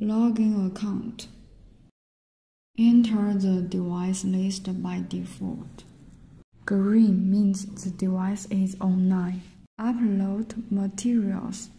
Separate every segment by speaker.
Speaker 1: Login account. Enter the device list by default. Green means the device is online. Upload materials.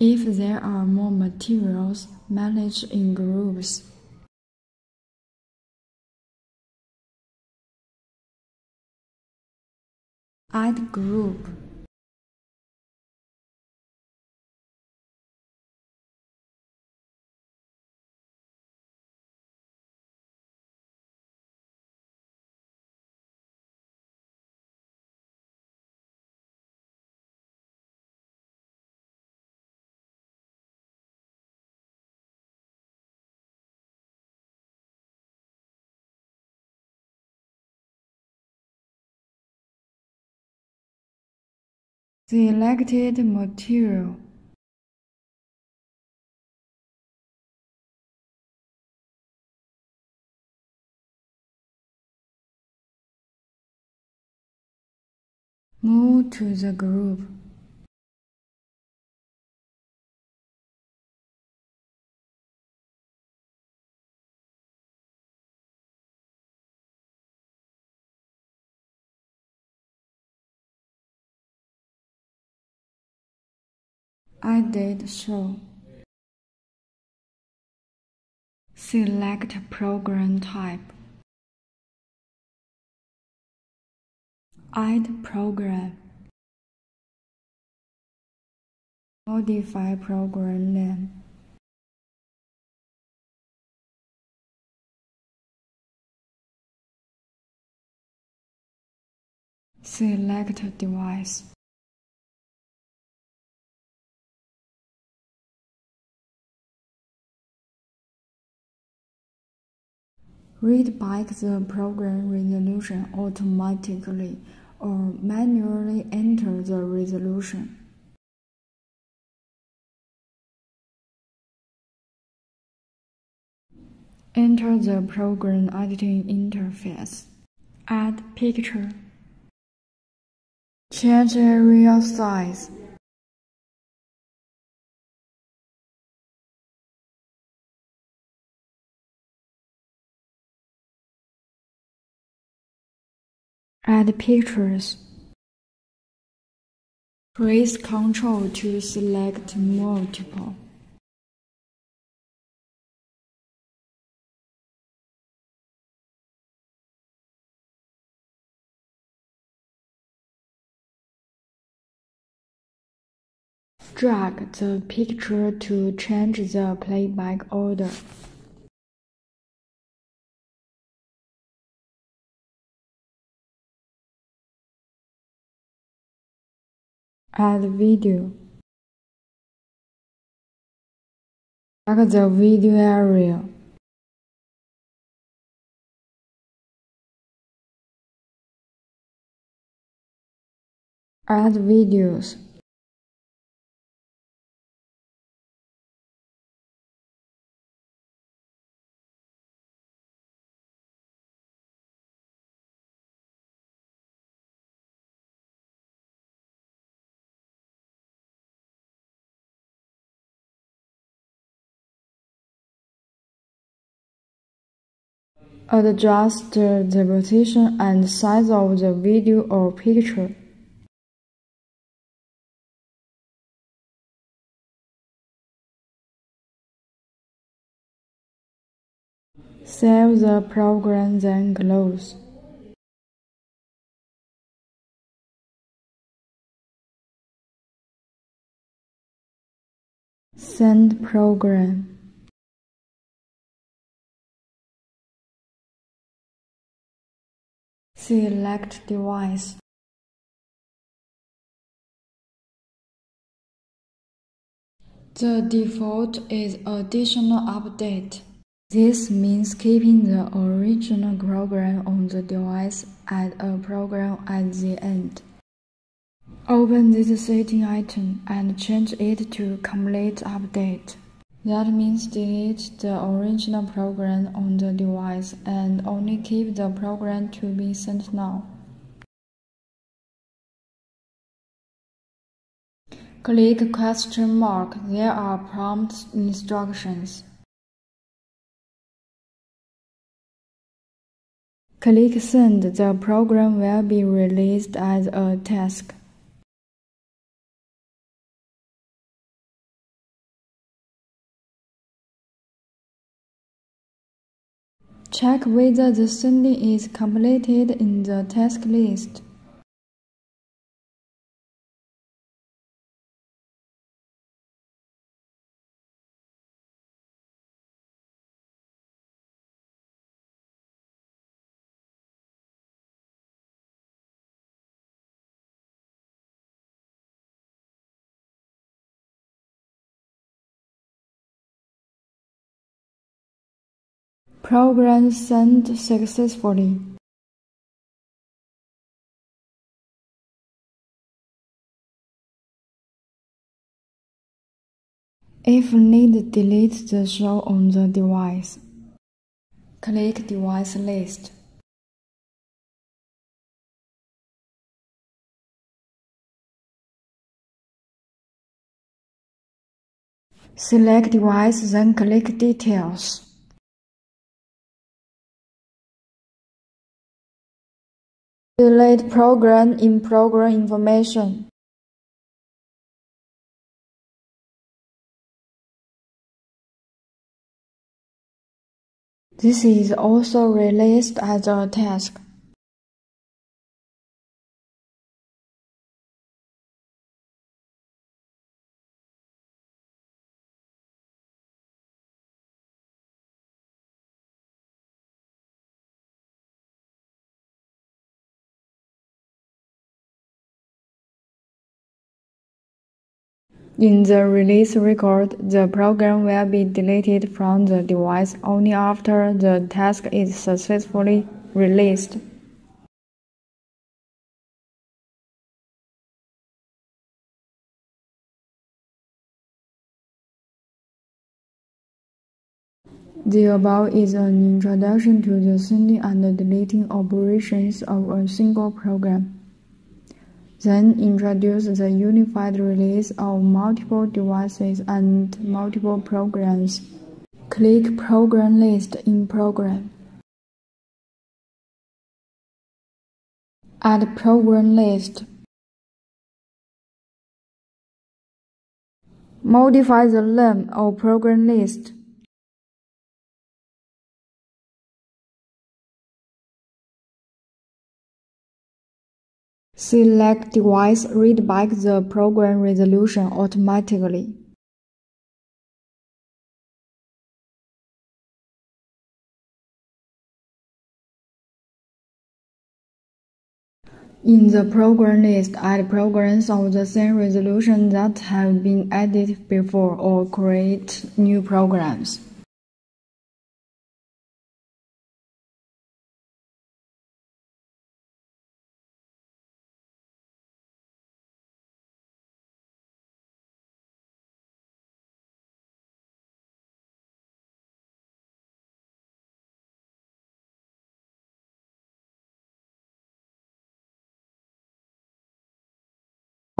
Speaker 1: If there are more materials, manage in groups. Add group. Selected material. Move to the group. I did show. Select program type. Add program. Modify program name. Select device. Read back the program resolution automatically or manually enter the resolution. Enter the program editing interface. Add picture. Change area size. Add pictures. Press Ctrl to select multiple. Drag the picture to change the playback order. Add video. Drag the video area. Add videos. Adjust the position and size of the video or picture. Save the program then close. Send program. Select device. The default is additional update. This means keeping the original program on the device and a program at the end. Open this setting item and change it to complete update. That means delete the original program on the device and only keep the program to be sent now. Click question mark. There are prompt instructions. Click Send. The program will be released as a task. Check whether the sending is completed in the task list. Program sent successfully. If need, delete the show on the device. Click Device List. Select device, then click Details. Delete program in program information. This is also released as a task. In the release record, the program will be deleted from the device only after the task is successfully released. The above is an introduction to the sending and deleting operations of a single program. Then introduce the unified release of multiple devices and multiple programs. Click Program List in Program. Add Program List. Modify the name of Program List. Select device read back the program resolution automatically. In the program list, add programs of the same resolution that have been added before or create new programs.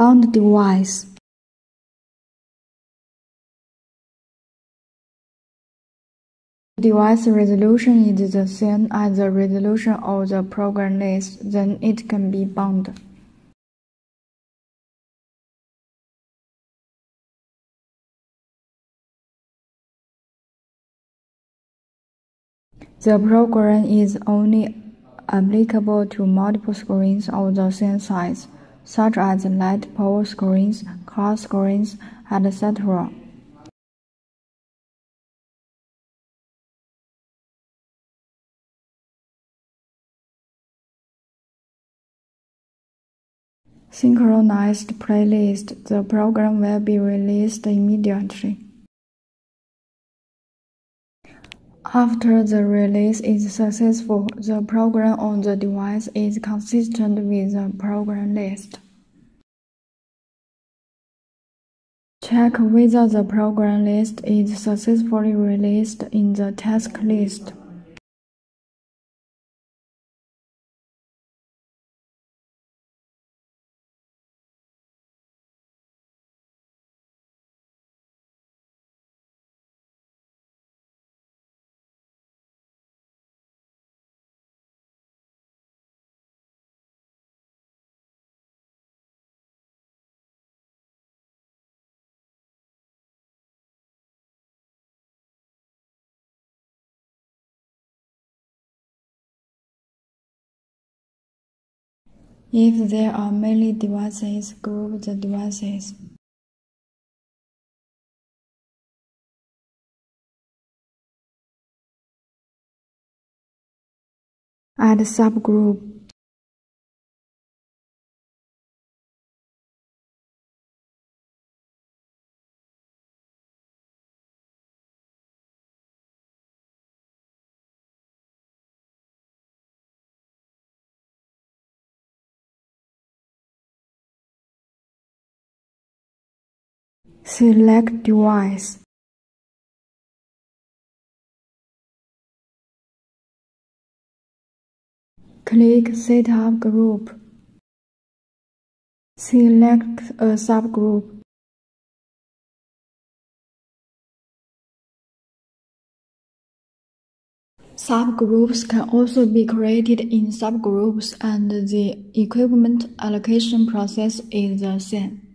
Speaker 1: Bound device device resolution is the same as the resolution of the program list, then it can be bound. The program is only applicable to multiple screens of the same size such as light pole screens, car screens, etc. synchronized playlist. The program will be released immediately. After the release is successful, the program on the device is consistent with the program list. Check whether the program list is successfully released in the task list. If there are many devices, group the devices. Add subgroup. Select device. Click Setup Group. Select a subgroup. Subgroups can also be created in subgroups and the equipment allocation process is the same.